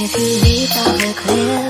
If you leave, all the be clear.